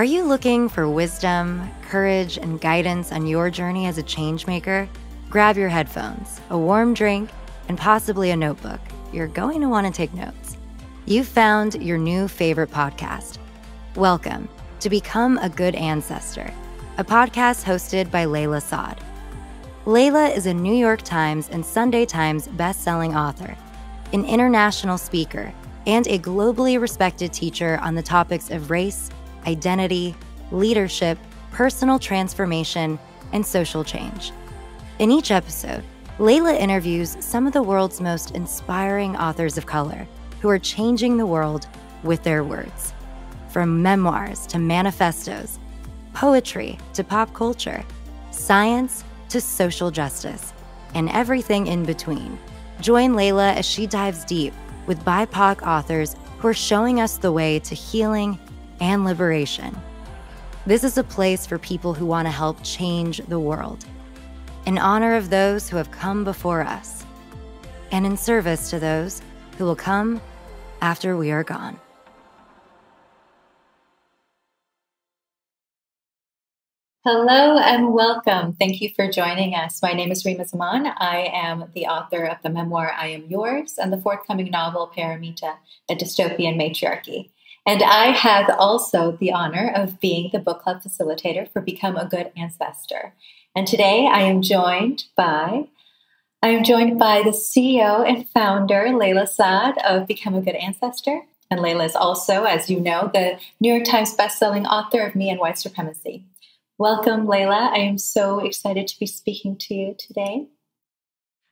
Are you looking for wisdom, courage, and guidance on your journey as a changemaker? Grab your headphones, a warm drink, and possibly a notebook. You're going to want to take notes. You've found your new favorite podcast. Welcome to Become a Good Ancestor, a podcast hosted by Layla Saad. Layla is a New York Times and Sunday Times best-selling author, an international speaker, and a globally respected teacher on the topics of race, identity, leadership, personal transformation, and social change. In each episode, Layla interviews some of the world's most inspiring authors of color who are changing the world with their words. From memoirs to manifestos, poetry to pop culture, science to social justice, and everything in between. Join Layla as she dives deep with BIPOC authors who are showing us the way to healing and liberation. This is a place for people who want to help change the world, in honor of those who have come before us, and in service to those who will come after we are gone. Hello and welcome. Thank you for joining us. My name is Reema Zaman. I am the author of the memoir I Am Yours and the forthcoming novel Paramita, A Dystopian Matriarchy. And I have also the honor of being the book club facilitator for Become a Good Ancestor. And today I am joined by I am joined by the CEO and founder, Layla Saad of Become a Good Ancestor. And Layla is also, as you know, the New York Times bestselling author of Me and White Supremacy. Welcome, Layla. I am so excited to be speaking to you today.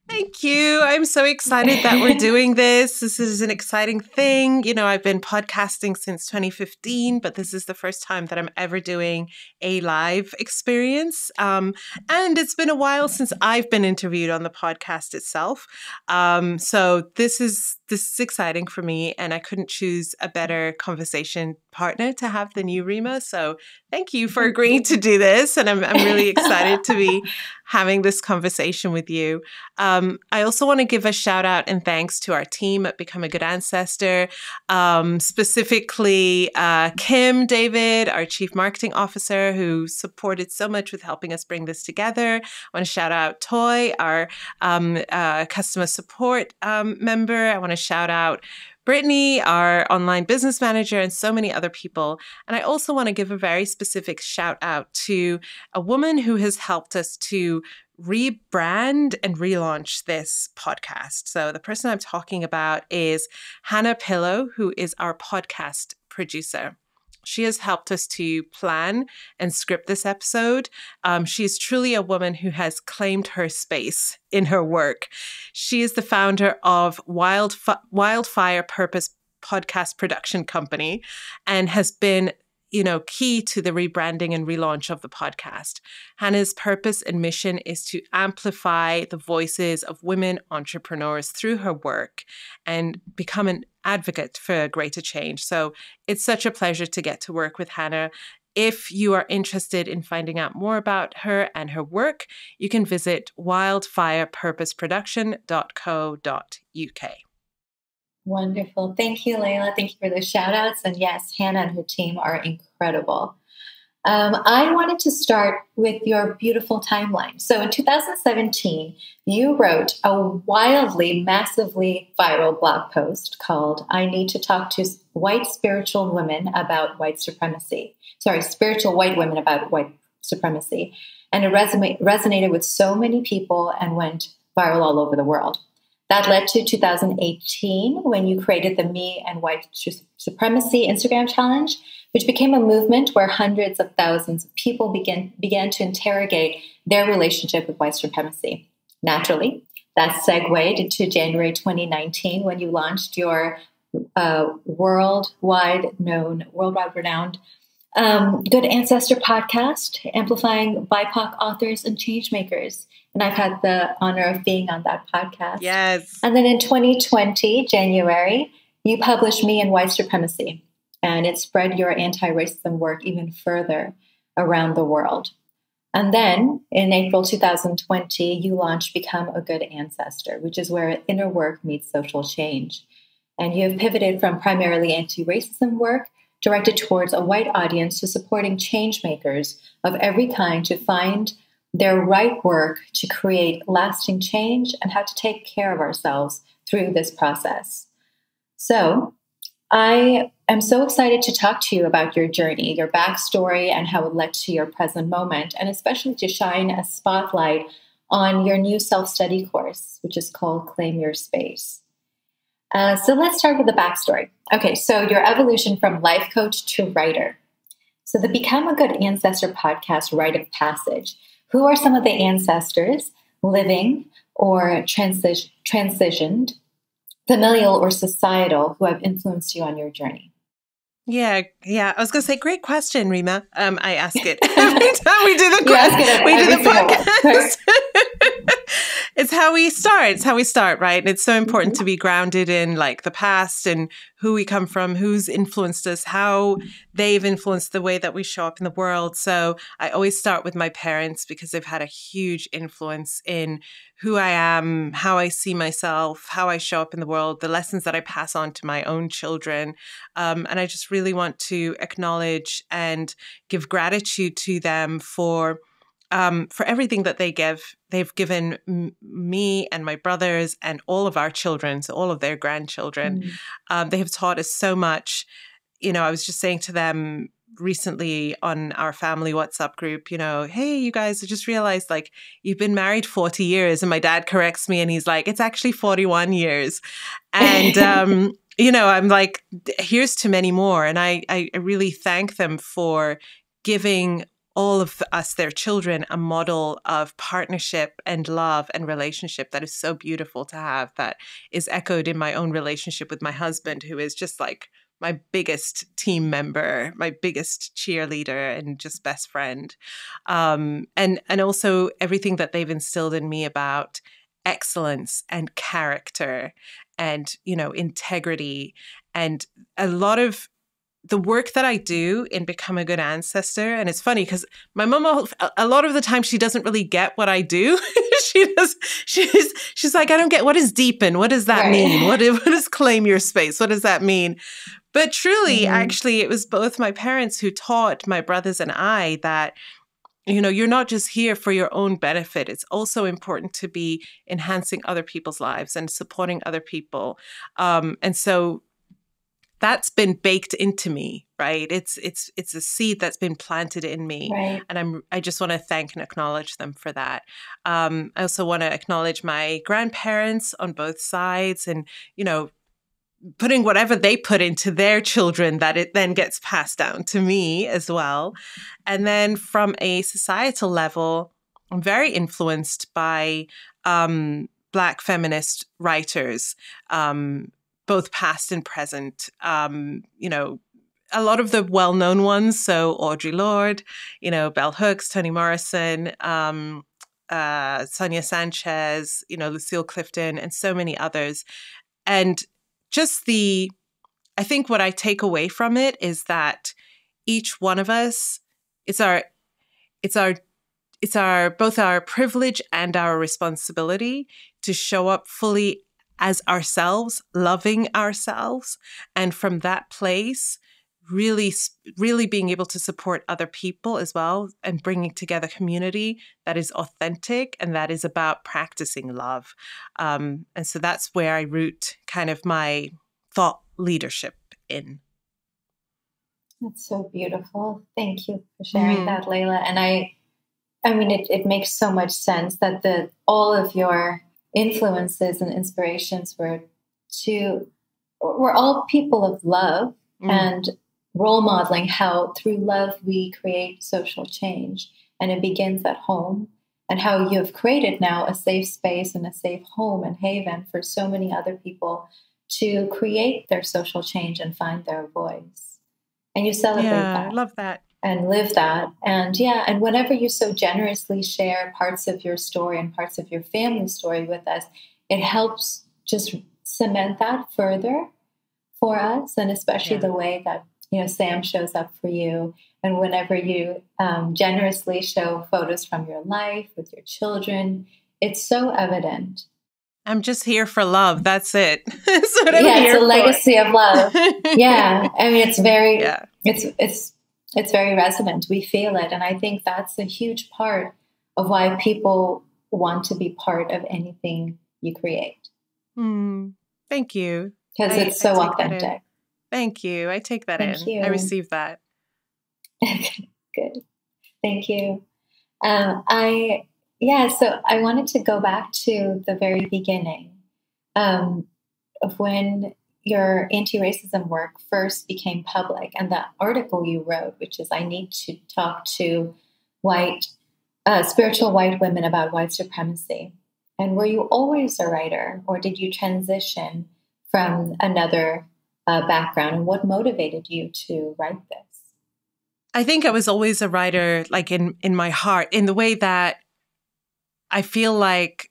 Thank you. I'm so excited that we're doing this. This is an exciting thing. You know, I've been podcasting since 2015, but this is the first time that I'm ever doing a live experience. Um, and it's been a while since I've been interviewed on the podcast itself. Um, so this is this is exciting for me, and I couldn't choose a better conversation partner to have than you, Reema. So thank you for agreeing to do this, and I'm I'm really excited to be having this conversation with you. Um, I also want to give a shout out and thanks to our team at Become a Good Ancestor, um, specifically uh, Kim David, our Chief Marketing Officer, who supported so much with helping us bring this together. I want to shout out Toy, our um, uh, customer support um, member. I want to shout out Brittany, our online business manager, and so many other people. And I also want to give a very specific shout out to a woman who has helped us to rebrand and relaunch this podcast. So the person I'm talking about is Hannah Pillow, who is our podcast producer. She has helped us to plan and script this episode. Um, she is truly a woman who has claimed her space in her work. She is the founder of Wild Wildfire Purpose podcast production company and has been you know, key to the rebranding and relaunch of the podcast. Hannah's purpose and mission is to amplify the voices of women entrepreneurs through her work and become an advocate for greater change. So it's such a pleasure to get to work with Hannah. If you are interested in finding out more about her and her work, you can visit wildfirepurposeproduction.co.uk. Wonderful. Thank you, Layla. Thank you for the shout outs. And yes, Hannah and her team are incredible. Um, I wanted to start with your beautiful timeline. So in 2017, you wrote a wildly, massively viral blog post called I Need to Talk to White Spiritual Women About White Supremacy. Sorry, Spiritual White Women About White Supremacy. And it resonated with so many people and went viral all over the world. That led to 2018 when you created the Me and White Supremacy Instagram Challenge, which became a movement where hundreds of thousands of people began, began to interrogate their relationship with white supremacy. Naturally, that segued into January 2019 when you launched your uh, worldwide known, worldwide renowned um, Good Ancestor podcast, amplifying BIPOC authors and changemakers. And I've had the honor of being on that podcast. Yes. And then in 2020, January, you published Me and White Supremacy, and it spread your anti racism work even further around the world. And then in April 2020, you launched Become a Good Ancestor, which is where inner work meets social change. And you have pivoted from primarily anti racism work directed towards a white audience to supporting change makers of every kind to find their right work to create lasting change and how to take care of ourselves through this process. So, I am so excited to talk to you about your journey, your backstory, and how it led to your present moment, and especially to shine a spotlight on your new self study course, which is called Claim Your Space. Uh, so let's start with the backstory. Okay, so your evolution from life coach to writer. So the Become a Good Ancestor podcast rite of passage. Who are some of the ancestors living or transi- transitioned, familial or societal, who have influenced you on your journey? Yeah, yeah. I was going to say, great question, Reema. Um, I ask it every time we do the. We do the podcast. it's how we start. It's how we start, right? And it's so important mm-hmm. to be grounded in like the past and who we come from, who's influenced us, how they've influenced the way that we show up in the world. So I always start with my parents because they've had a huge influence in who I am, how I see myself, how I show up in the world, the lessons that I pass on to my own children. Um, and I just really want to acknowledge and give gratitude to them for um, for everything that they give. They've given m- me and my brothers and all of our children, so all of their grandchildren. Mm. Um, they have taught us so much. You know, I was just saying to them recently on our family WhatsApp group, you know, hey, you guys, I just realized like you've been married 40 years. And my dad corrects me and he's like, it's actually 41 years. And, um, you know, I'm like, here's to many more. And I, I really thank them for giving all of us, their children, a model of partnership and love and relationship that is so beautiful to have, that is echoed in my own relationship with my husband, who is just like my biggest team member, my biggest cheerleader, and just best friend. Um, and and also everything that they've instilled in me about excellence and character and you know integrity and a lot of the work that I do in become a good ancestor, and it's funny because my mom, a lot of the time, she doesn't really get what I do. she does. She's she's like, I don't get what is deepen. What does that right. mean? What what does claim your space? What does that mean? But truly, mm-hmm. actually, it was both my parents who taught my brothers and I that you know you're not just here for your own benefit it's also important to be enhancing other people's lives and supporting other people um, and so that's been baked into me right? It's it's it's a seed that's been planted in me right. and i'm i just want to thank and acknowledge them for that. Um, i also want to acknowledge my grandparents on both sides and you know putting whatever they put into their children that it then gets passed down to me as well. And then from a societal level i'm very influenced by um, black feminist writers um, both past and present. Um, you know, a lot of the well-known ones. So Audre Lorde, you know, Bell Hooks, Toni Morrison, um, uh, Sonia Sanchez, you know, Lucille Clifton, and so many others. And just the, I think what I take away from it is that each one of us, it's our, it's our, it's our both our privilege and our responsibility to show up fully as ourselves, loving ourselves. And from that place, really, really being able to support other people as well and bringing together community that is authentic and that is about practicing love. Um, and so that's where I root kind of my thought leadership in. That's so beautiful. Thank you for sharing mm. that, Layla. And I, I mean, it, it makes so much sense that the all of your influences and inspirations were to we're all people of love mm. and role modeling how through love we create social change and it begins at home and how you have created now a safe space and a safe home and haven for so many other people to create their social change and find their voice. And you celebrate yeah, that. i love that and live that. And yeah, and whenever you so generously share parts of your story and parts of your family story with us, it helps just cement that further for us. And especially yeah. the way that, you know, Sam shows up for you. And whenever you um, generously show photos from your life with your children, it's so evident I'm just here for love. That's it. That's yeah, it's a for. legacy of love. yeah, I mean, it's very, Yeah. it's it's it's very resonant. We feel it, and I think that's a huge part of why people want to be part of anything you create Hmm. Thank you. because it's so authentic. Thank you. I take that Thank in. you. I receive that. Good. Thank you. Um, I yeah. So I wanted to go back to the very beginning um, of when your anti-racism work first became public, and the article you wrote, which is "I need to talk to white uh, spiritual white women about white supremacy." And were you always a writer, or did you transition from another uh, background? And what motivated you to write this? I think I was always a writer, like in in my heart, in the way that I feel like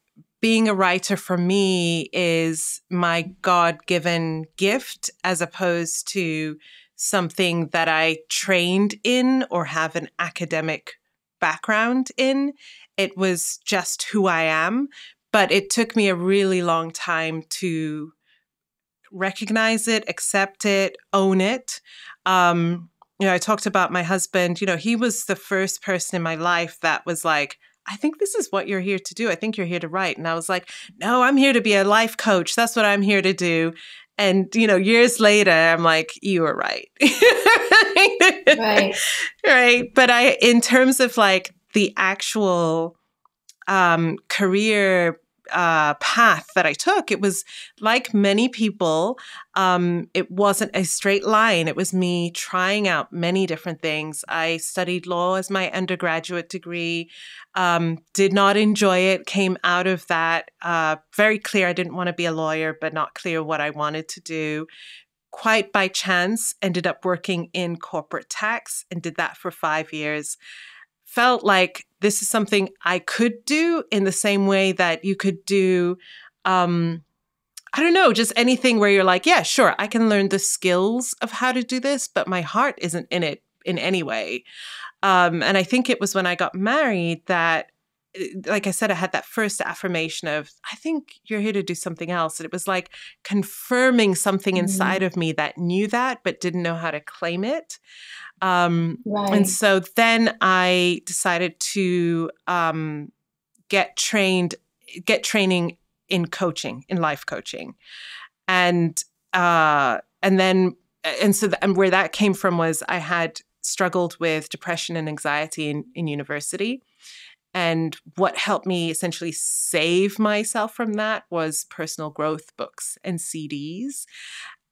being a writer for me is my God given gift, as opposed to something that I trained in or have an academic background in. It was just who I am, but it took me a really long time to recognize it, accept it, own it. Um, you know, I talked about my husband, you know, he was the first person in my life that was like, I think this is what you're here to do. I think you're here to write. And I was like, no, I'm here to be a life coach. That's what I'm here to do. And, you know, years later, I'm like, you were right. Right. right. But I, in terms of like the actual um, career uh, path that I took, it was like many people, um, it wasn't a straight line. It was me trying out many different things. I studied law as my undergraduate degree, um, did not enjoy it, came out of that uh, very clear I didn't want to be a lawyer, but not clear what I wanted to do. Quite by chance, ended up working in corporate tax and did that for five years felt like this is something I could do in the same way that you could do, um, I don't know, just anything where you're like, yeah, sure, I can learn the skills of how to do this, but my heart isn't in it in any way. Um, and I think it was when I got married that, eh, like I said, I had that first affirmation of, I think you're here to do something else. And it was like confirming something inside of me that knew that, but didn't know how to claim it. Um, Right. and so then I decided to um, get trained, get training in coaching, in life coaching, and uh, and then and so th- and where that came from was I had struggled with depression and anxiety in, in university. And what helped me essentially save myself from that was personal growth books and CDs.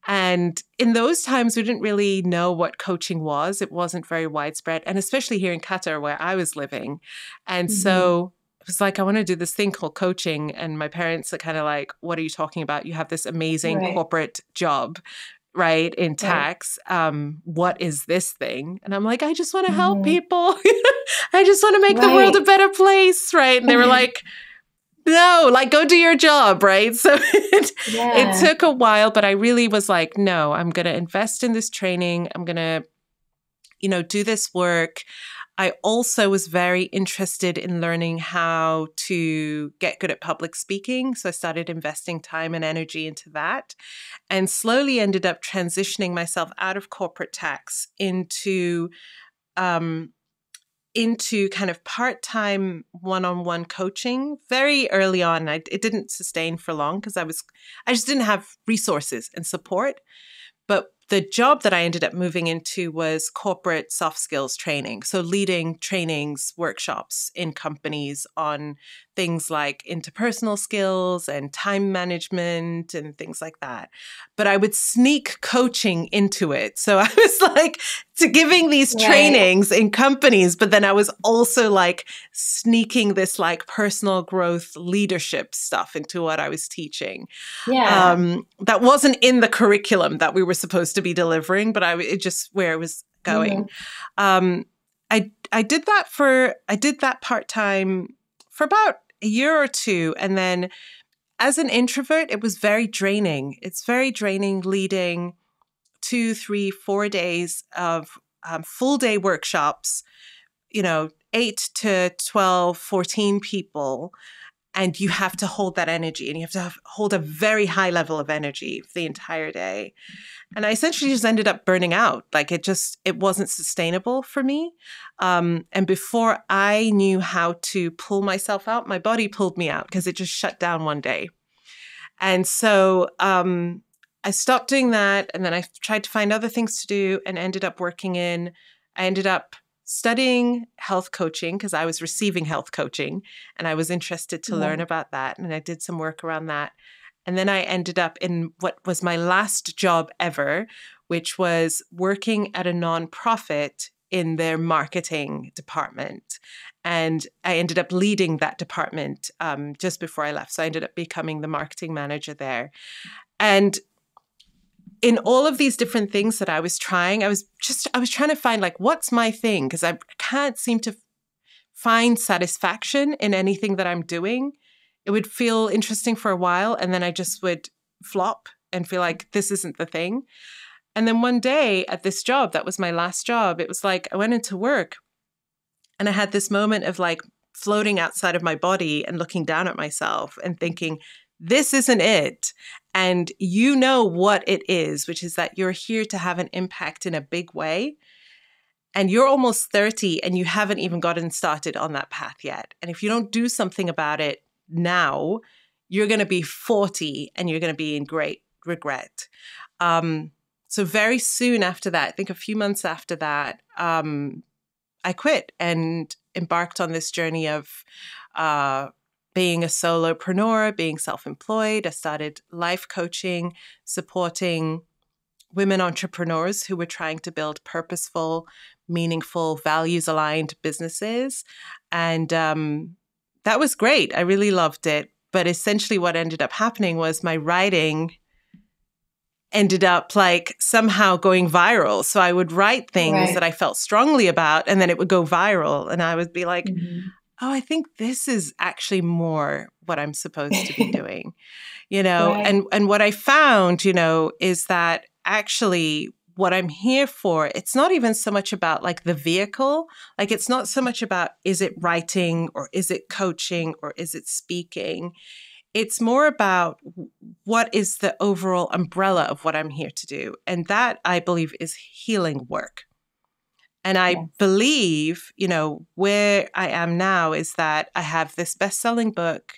And in those times, we didn't really know what coaching was. It wasn't very widespread, and especially here in Qatar, where I was living. And Mhm. so it was like, I want to do this thing called coaching. And my parents are kind of like, What are you talking about? You have this amazing Right. corporate job, right? In tax. Um, what is this thing? And I'm like, I just want to help Mhm. people. I just want to make the world a better place, right? And they were like, no, like go do your job, right? So it, Yeah. it took a while, but I really was like, no, I'm going to invest in this training. I'm going to, you know, do this work. I also was very interested in learning how to get good at public speaking. So I started investing time and energy into that and slowly ended up transitioning myself out of corporate tax into um, into kind of part-time one-on-one coaching very early on I, it didn't sustain for long because i was i just didn't have resources and support but the job that i ended up moving into was corporate soft skills training. So leading trainings workshops in companies on things like interpersonal skills and time management and things like that. But i would sneak coaching into it. So i was like to giving these Right. trainings in companies but then i was also like sneaking this like personal growth leadership stuff into what i was teaching yeah. um that wasn't in the curriculum that we were supposed to be delivering but i it just where it was going um i i did that for i did that part-time for about a year or two and then as an introvert it was very draining it's very draining leading two three four days of um, full day workshops you know 8 to 12 14 people and you have to hold that energy and you have to have, hold a very high level of energy for the entire day. And i essentially just ended up burning out like it just it wasn't sustainable for me um, and before i knew how to pull myself out my body pulled me out because it just shut down one day. And so um, i stopped doing that and then i tried to find other things to do and ended up working in i ended up studying health coaching because I was receiving health coaching and I was interested to yeah. learn about that. And I did some work around that. And then I ended up in what was my last job ever, which was working at a nonprofit in their marketing department. And I ended up leading that department um, just before I left. So I ended up becoming the marketing manager there. And in all of these different things that I was trying, I was just I was trying to find like what's my thing because I can't seem to find satisfaction in anything that I'm doing. It would feel interesting for a while and then I just would flop and feel like this isn't the thing. And then one day at this job, that was my last job, it was like I went into work and I had this moment of like floating outside of my body and looking down at myself and thinking, this isn't it. And you know what it is, which is that you're here to have an impact in a big way. And you're almost 30 and you haven't even gotten started on that path yet. And if you don't do something about it now, you're going to be 40 and you're going to be in great regret. Um, so, very soon after that, I think a few months after that, um, I quit and embarked on this journey of uh, being a solopreneur, being self employed. I started life coaching, supporting women entrepreneurs who were trying to build purposeful, meaningful, values aligned businesses. And um, that was great. I really loved it. But essentially, what ended up happening was my writing ended up like somehow going viral. So I would write things right. that I felt strongly about, and then it would go viral. And I would be like, mm-hmm oh, I think this is actually more what I'm supposed to be doing. you know, right. and and what I found, you know, is that actually what I'm here for, it's not even so much about like the vehicle. Like it's not so much about is it writing or is it coaching or is it speaking. It's more about what is the overall umbrella of what I'm here to do. And that I believe is healing work. And I yes. believe, you know, where I am now is that I have this best selling book,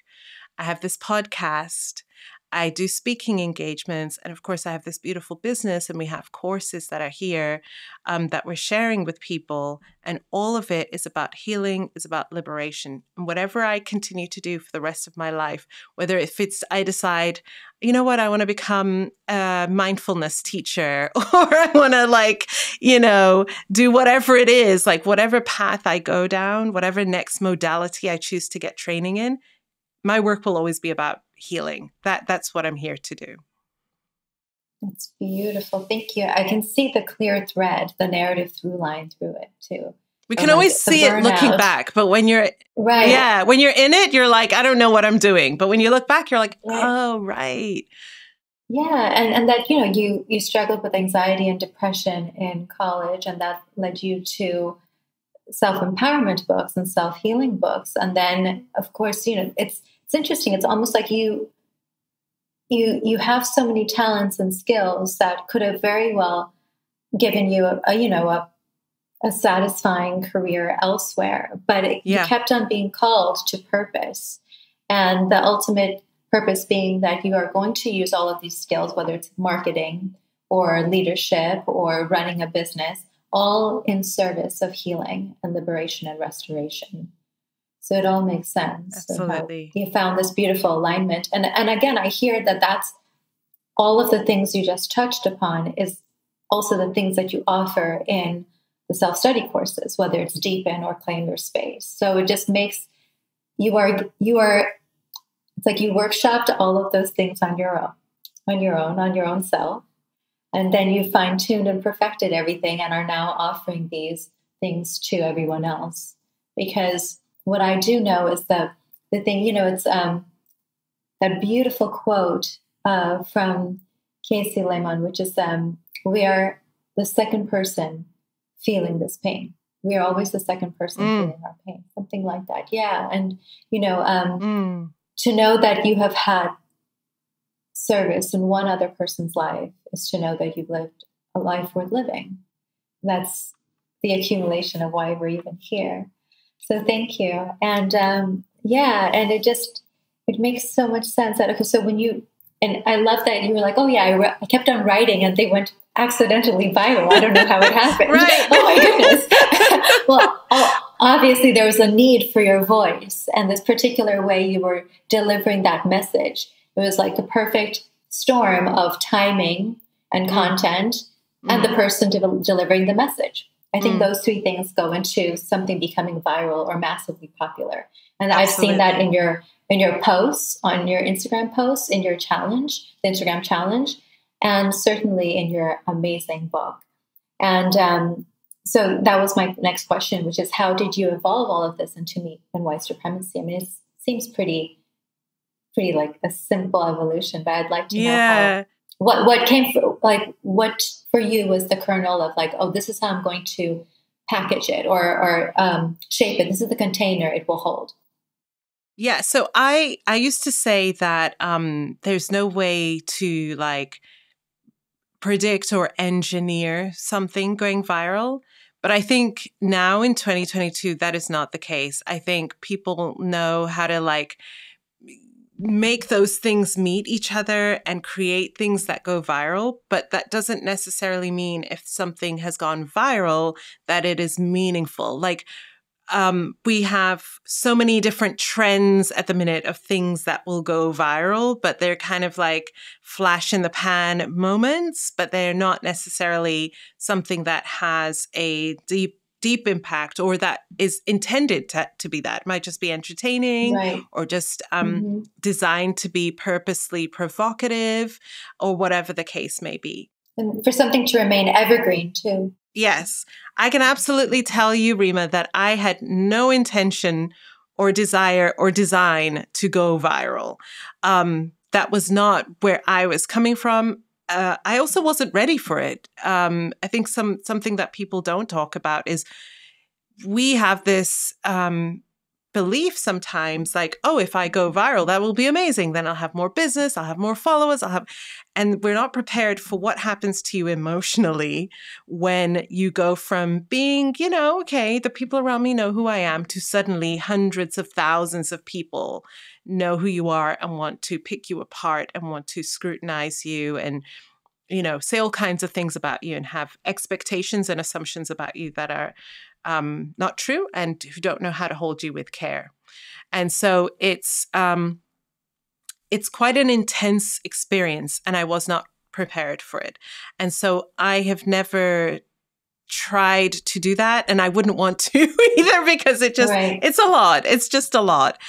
I have this podcast, I do speaking engagements. And of course, I have this beautiful business and we have courses that are here um, that we're sharing with people. And all of it is about healing, is about liberation. And whatever I continue to do for the rest of my life, whether if it's I decide, you know what, I want to become a mindfulness teacher or I want to like, you know, do whatever it is, like whatever path I go down, whatever next modality I choose to get training in, my work will always be about healing. That that's what I'm here to do. That's beautiful. Thank you. I can see the clear thread, the narrative through line through it too. We can always see it looking back, but when you're right, yeah, when you're in it, you're like, I don't know what I'm doing. But when you look back, you're like, right. oh, right. Yeah, and and that you know you you struggled with anxiety and depression in college, and that led you to self empowerment books and self healing books, and then of course you know it's it's interesting. It's almost like you you you have so many talents and skills that could have very well given you a, a you know a a satisfying career elsewhere, but it, yeah. you kept on being called to purpose, and the ultimate purpose being that you are going to use all of these skills, whether it's marketing or leadership or running a business, all in service of healing and liberation and restoration. So it all makes sense. Absolutely. You found this beautiful alignment. And, and again, I hear that that's all of the things you just touched upon is also the things that you offer in the self study courses, whether it's deepen or claim your space. So it just makes you are, you are, it's like you workshopped all of those things on your own, on your own, on your own self. And then you fine tuned and perfected everything and are now offering these things to everyone else. Because what I do know is that the thing, you know, it's um, that beautiful quote uh, from Casey Lehman, which is um, we are the second person feeling this pain. We are always the second person mm. feeling our pain, something like that. Yeah. And, you know, um, mm. to know that you have had service in one other person's life is to know that you've lived a life worth living. That's the accumulation of why we're even here. So thank you. And um, yeah, and it just it makes so much sense that okay, so when you and I love that you were like, oh yeah, I, I kept on writing and they went accidentally viral. I don't know how it happened. right. Oh my goodness. well, obviously there was a need for your voice and this particular way you were delivering that message. It was like the perfect storm of timing and mm. content mm. and the mm. person de- delivering the message. I think mm. those three things go into something becoming viral or massively popular. And Absolutely. I've seen that in your in your posts, on your Instagram posts, in your challenge, the Instagram challenge, and certainly in your amazing book. And um, so that was my next question, which is how did you evolve all of this into me and white supremacy? I mean, it seems pretty, pretty like a simple evolution, but I'd like to yeah. know how, what what came for, like what for you was the kernel of like, oh, this is how I'm going to package it or or um, shape it. This is the container it will hold. Yeah, so I I used to say that um, there's no way to like predict or engineer something going viral. But I think now in 2022, that is not the case. I think people know how to like make those things meet each other and create things that go viral. But that doesn't necessarily mean if something has gone viral that it is meaningful. Like, um, we have so many different trends at the minute of things that will go viral, but they're kind of like flash in the pan moments, but they're not necessarily something that has a deep deep impact or that is intended to, to be that it might just be entertaining right. or just um, mm-hmm. designed to be purposely provocative or whatever the case may be and for something to remain evergreen too Yes, I can absolutely tell you, Reema, that I had no intention or desire or design to go viral. Um, that was not where I was coming from. Uh, I also wasn't ready for it. Um, I think some something that people don't talk about is we have this um, belief sometimes like, oh, if I go viral, that will be amazing. Then I'll have more business, I'll have more followers, I'll have, and we're not prepared for what happens to you emotionally when you go from being, you know, okay, the people around me know who I am to suddenly hundreds of thousands of people know who you are and want to pick you apart and want to scrutinize you and you know say all kinds of things about you and have expectations and assumptions about you that are um, not true and who don't know how to hold you with care. And so it's um, it's quite an intense experience, and I was not prepared for it. And so I have never tried to do that, and I wouldn't want to either because it just right. it's a lot. It's just a lot.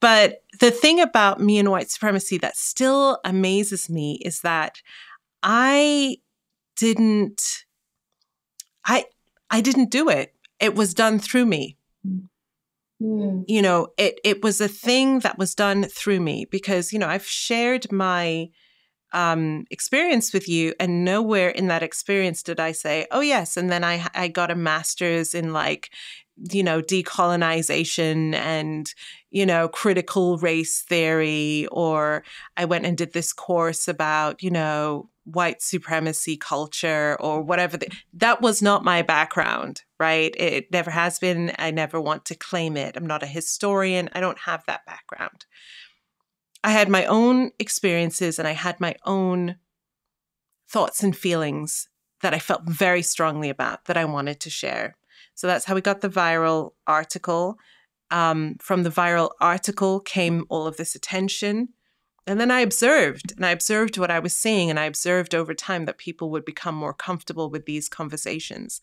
But the thing about me and white supremacy that still amazes me is that I didn't I I didn't do it it was done through me. Mm. You know, it it was a thing that was done through me because you know I've shared my um, experience with you, and nowhere in that experience did I say, "Oh yes," and then I I got a master's in like you know decolonization and you know critical race theory, or I went and did this course about you know white supremacy culture or whatever. The, that was not my background, right? It never has been. I never want to claim it. I'm not a historian. I don't have that background. I had my own experiences and I had my own thoughts and feelings that I felt very strongly about that I wanted to share. So that's how we got the viral article. Um, from the viral article came all of this attention. And then I observed, and I observed what I was seeing, and I observed over time that people would become more comfortable with these conversations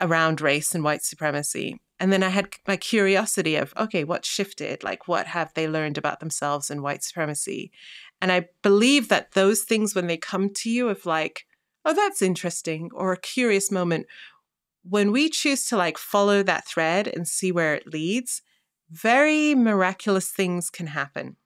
around race and white supremacy. And then I had my curiosity of, okay, what shifted? Like, what have they learned about themselves and white supremacy? And I believe that those things, when they come to you, of like, oh, that's interesting, or a curious moment, when we choose to like follow that thread and see where it leads, very miraculous things can happen.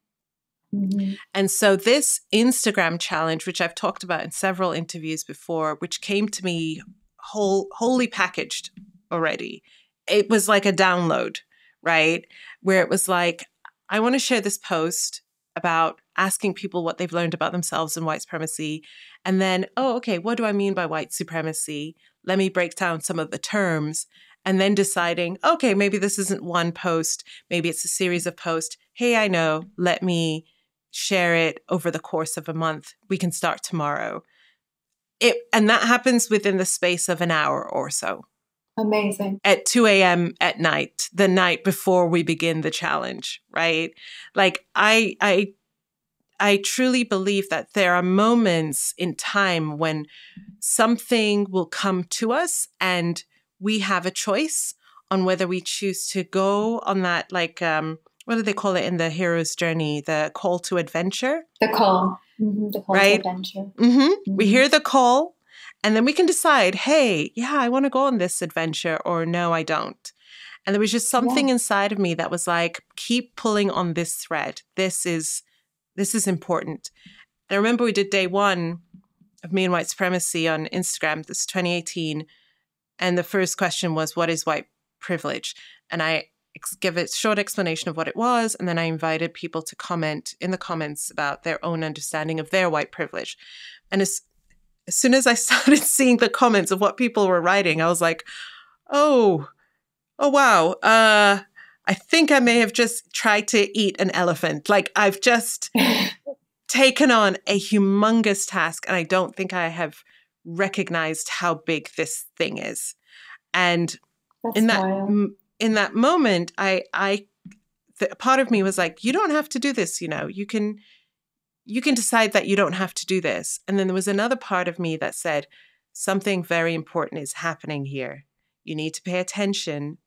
Mm-hmm. And so, this Instagram challenge, which I've talked about in several interviews before, which came to me whole, wholly packaged already, it was like a download, right? Where it was like, I want to share this post about asking people what they've learned about themselves and white supremacy. And then, oh, okay, what do I mean by white supremacy? Let me break down some of the terms. And then deciding, okay, maybe this isn't one post, maybe it's a series of posts. Hey, I know, let me share it over the course of a month. We can start tomorrow. It, and that happens within the space of an hour or so. Amazing. At 2 a.m. at night, the night before we begin the challenge, right? Like I I I truly believe that there are moments in time when something will come to us and we have a choice on whether we choose to go on that like um what do they call it in the hero's journey the call to adventure the call mm-hmm, the call right? to adventure mm-hmm. Mm-hmm. we hear the call and then we can decide, hey, yeah, I want to go on this adventure, or no, I don't. And there was just something yeah. inside of me that was like, keep pulling on this thread. This is this is important. And I remember we did day one of me and white supremacy on Instagram. This is 2018. And the first question was, what is white privilege? And I ex- give a short explanation of what it was. And then I invited people to comment in the comments about their own understanding of their white privilege. And as as soon as I started seeing the comments of what people were writing, I was like, oh, oh, wow. Uh, I think I may have just tried to eat an elephant. Like I've just taken on a humongous task, and I don't think I have recognized how big this thing is. And That's in that m- in that moment, I I the, part of me was like, you don't have to do this. You know, you can you can decide that you don't have to do this. And then there was another part of me that said, something very important is happening here. You need to pay attention.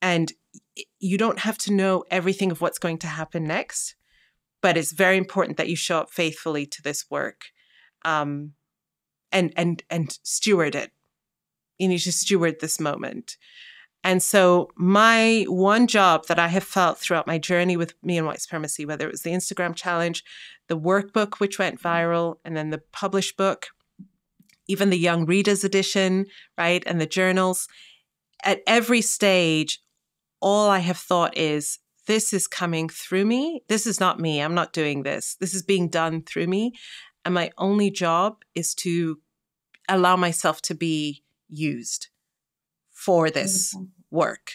And you don't have to know everything of what's going to happen next, but it's very important that you show up faithfully to this work um, and, and, and steward it. You need to steward this moment. And so, my one job that I have felt throughout my journey with me and white supremacy, whether it was the Instagram challenge, the workbook, which went viral, and then the published book, even the Young Readers edition, right, and the journals, at every stage, all I have thought is, this is coming through me. This is not me. I'm not doing this. This is being done through me. And my only job is to allow myself to be used for this work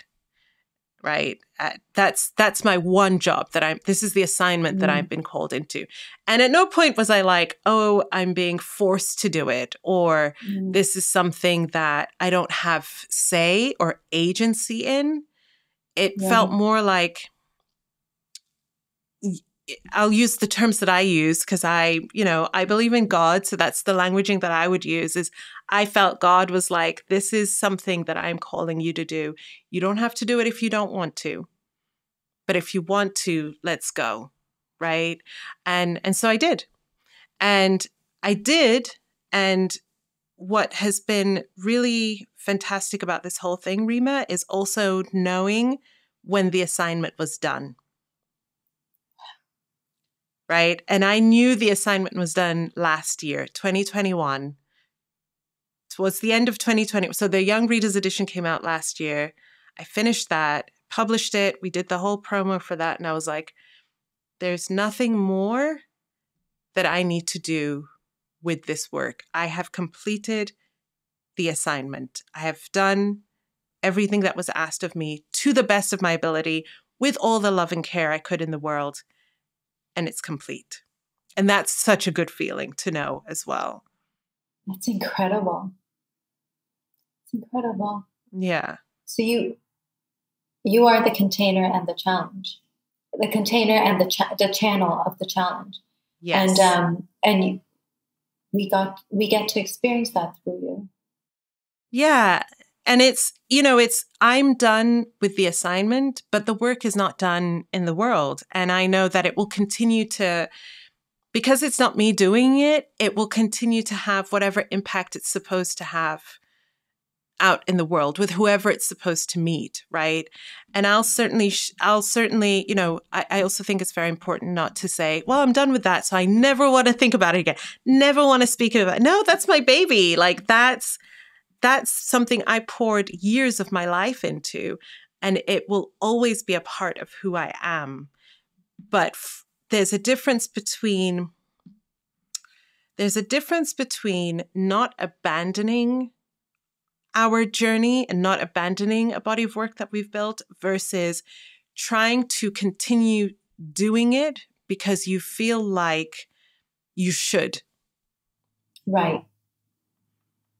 right? Uh, that's that's my one job that i'm this is the assignment that i've been called into. And at no point was i like oh i'm being forced to do it or mm. this is something that i don't have say or agency in. It yeah. felt more like I'll use the terms that I use because I, you know, I believe in God. So that's the languaging that I would use is I felt God was like, this is something that I'm calling you to do. You don't have to do it if you don't want to. But if you want to, let's go. Right. And and so I did. And I did. And what has been really fantastic about this whole thing, Reema, is also knowing when the assignment was done right? And I knew the assignment was done last year, 2021. Towards the end of 2020. So the Young Readers Edition came out last year. I finished that, published it. We did the whole promo for that. And I was like, there's nothing more that I need to do with this work. I have completed the assignment. I have done everything that was asked of me to the best of my ability with all the love and care I could in the world and it's complete. And that's such a good feeling to know as well. That's incredible. It's incredible. Yeah. So you you are the container and the challenge. The container and the cha- the channel of the challenge. Yes. And um and you, we got we get to experience that through you. Yeah, and it's, you know, it's, I'm done with the assignment, but the work is not done in the world. And I know that it will continue to, because it's not me doing it, it will continue to have whatever impact it's supposed to have out in the world with whoever it's supposed to meet right? And i'll certainly i'll certainly you know I, I, also think it's very important not to say well i'm done with that so i never want to think about it again. Never want to speak about it. No that's my baby. Like that's that's something I poured years of my life into. and it will always be a part of who I am. But f- there's a difference between there's a difference between not abandoning our journey and not abandoning a body of work that we've built versus trying to continue doing it because you feel like you should. Right.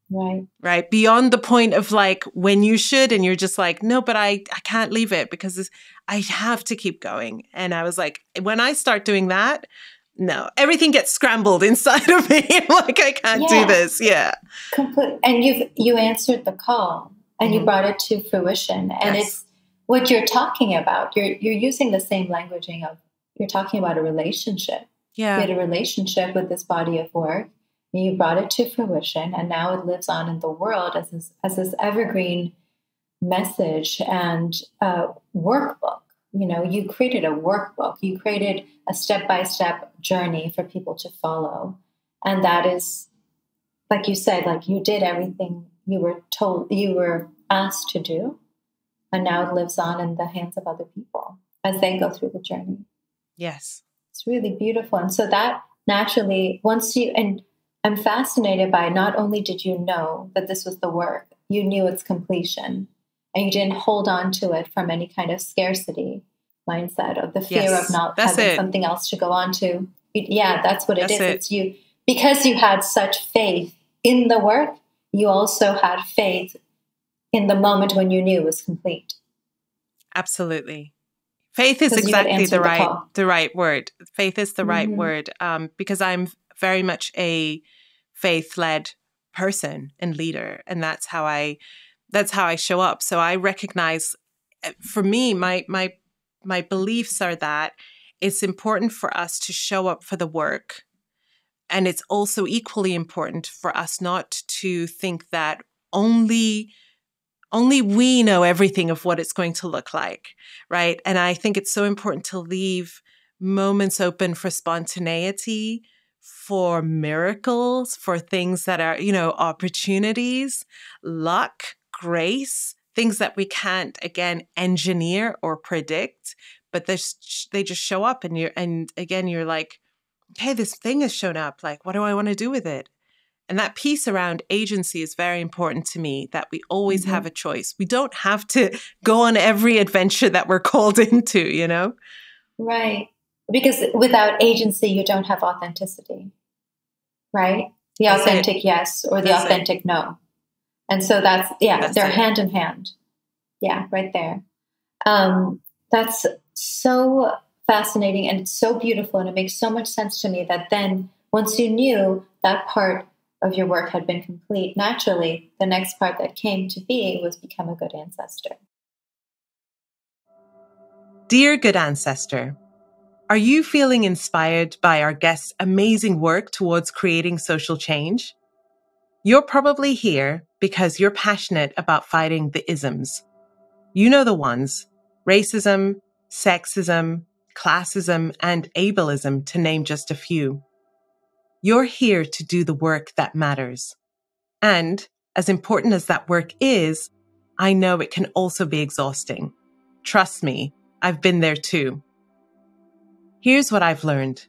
Right. Right. Beyond the point of like when you should, and you're just like, no, but I, I can't leave it because I have to keep going. And I was like, when I start doing that, no, everything gets scrambled inside of me. like I can't yeah. do this. Yeah. Complete. And you've you answered the call and mm-hmm. you brought it to fruition. And yes. it's what you're talking about. You're you're using the same languaging of you're talking about a relationship. Yeah. You had a relationship with this body of work you brought it to fruition, and now it lives on in the world as this, as this evergreen message and uh, workbook. You know, you created a workbook, you created a step by step journey for people to follow. And that is, like you said, like you did everything you were told, you were asked to do. And now it lives on in the hands of other people as they go through the journey. Yes. It's really beautiful. And so that naturally, once you, and I'm fascinated by not only did you know that this was the work, you knew its completion, and you didn't hold on to it from any kind of scarcity mindset or the fear yes, of not having it. something else to go on to. Yeah, that's what it that's is. It. It's you because you had such faith in the work, you also had faith in the moment when you knew it was complete. Absolutely. Faith is exactly the right the, the, right word. Faith is the mm-hmm. right word um, because I'm very much a faith led person and leader. And that's how I that's how I show up. So I recognize eh, for me, my my my beliefs are that it's important for us to show up for the work. And it's also equally important for us not to think that only only we know everything of what it's going to look like, right? And I think it's so important to leave moments open for spontaneity, for miracles, for things that are, you know, opportunities, luck, grace, things that we can't again engineer or predict, but they just show up and you're and again you're like, hey, this thing has shown up. Like, what do I want to do with it?" And that piece around agency is very important to me that we always mm-hmm. have a choice. We don't have to go on every adventure that we're called into, you know? Right because without agency you don't have authenticity right the that's authentic it. yes or the that's authentic it. no and so that's yeah that's they're it. hand in hand yeah right there um, that's so fascinating and it's so beautiful and it makes so much sense to me that then once you knew that part of your work had been complete naturally the next part that came to be was become a good ancestor dear good ancestor are you feeling inspired by our guest's amazing work towards creating social change? You're probably here because you're passionate about fighting the isms. You know the ones racism, sexism, classism, and ableism, to name just a few. You're here to do the work that matters. And as important as that work is, I know it can also be exhausting. Trust me, I've been there too. Here's what I've learned.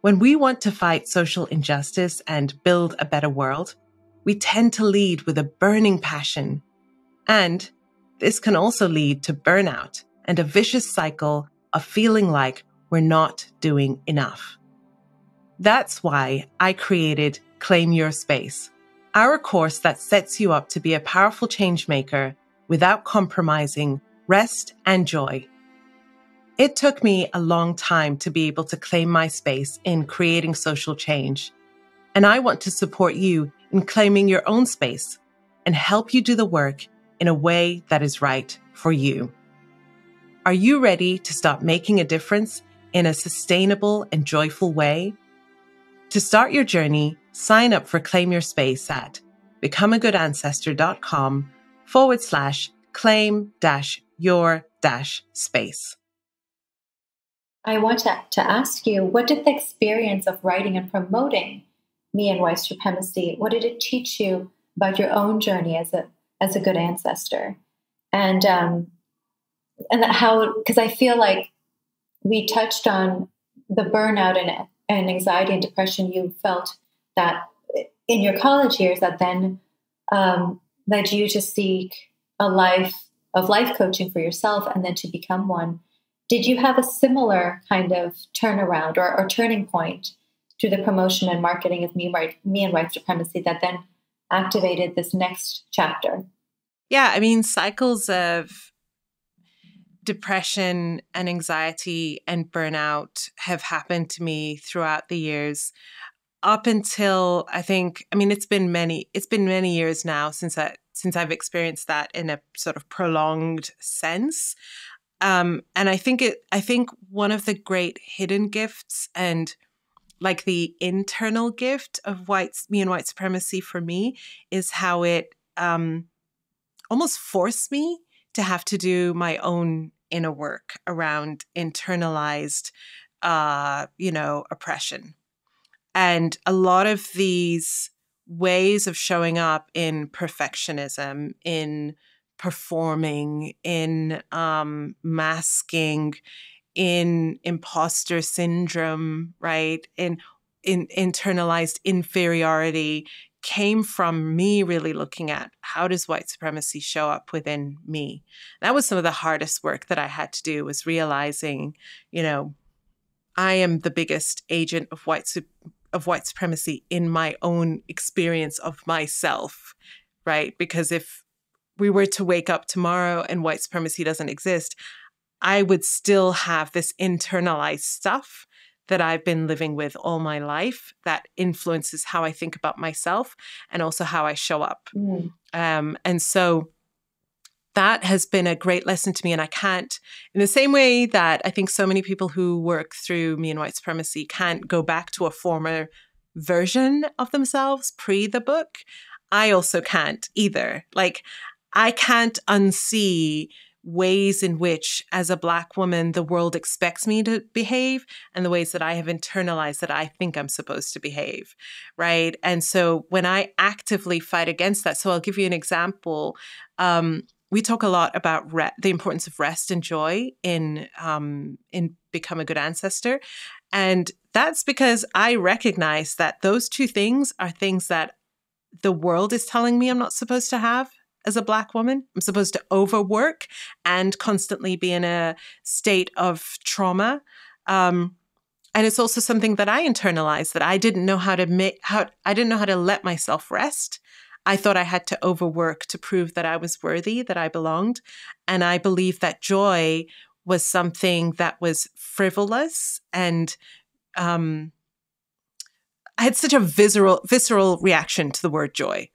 When we want to fight social injustice and build a better world, we tend to lead with a burning passion. And this can also lead to burnout and a vicious cycle of feeling like we're not doing enough. That's why I created Claim Your Space, our course that sets you up to be a powerful change maker without compromising rest and joy. It took me a long time to be able to claim my space in creating social change. And I want to support you in claiming your own space and help you do the work in a way that is right for you. Are you ready to start making a difference in a sustainable and joyful way? To start your journey, sign up for Claim Your Space at becomeagoodancestor.com forward slash claim dash your dash space. I want to, to ask you what did the experience of writing and promoting me and white supremacy, what did it teach you about your own journey as a as a good ancestor? And um, and how because I feel like we touched on the burnout and, and anxiety and depression you felt that in your college years that then um, led you to seek a life of life coaching for yourself and then to become one. Did you have a similar kind of turnaround or, or turning point to the promotion and marketing of me, me and white supremacy that then activated this next chapter? Yeah, I mean, cycles of depression and anxiety and burnout have happened to me throughout the years up until I think I mean it's been many it's been many years now since I since I've experienced that in a sort of prolonged sense. Um, and I think it I think one of the great hidden gifts and like the internal gift of white me and white supremacy for me is how it um, almost forced me to have to do my own inner work around internalized uh, you know oppression. And a lot of these ways of showing up in perfectionism, in performing, in um, masking, in imposter syndrome, right? In in internalized inferiority came from me really looking at how does white supremacy show up within me that was some of the hardest work that i had to do was realizing you know i am the biggest agent of white of white supremacy in my own experience of myself, right? Because if we were to wake up tomorrow and white supremacy doesn't exist, I would still have this internalized stuff that I've been living with all my life that influences how I think about myself and also how I show up. Mm. Um, and so that has been a great lesson to me. And I can't, in the same way that I think so many people who work through me and white supremacy can't go back to a former version of themselves pre the book, I also can't either. Like, I can't unsee ways in which, as a Black woman, the world expects me to behave and the ways that I have internalized that I think I'm supposed to behave. Right. And so when I actively fight against that, so I'll give you an example. Um, we talk a lot about re- the importance of rest and joy in um, in become a good ancestor, and that's because I recognize that those two things are things that the world is telling me I'm not supposed to have as a black woman. I'm supposed to overwork and constantly be in a state of trauma. Um, and it's also something that I internalized that I didn't know how to make how I didn't know how to let myself rest. I thought I had to overwork to prove that I was worthy, that I belonged. And I believe that joy was something that was frivolous and um, I had such a visceral visceral reaction to the word joy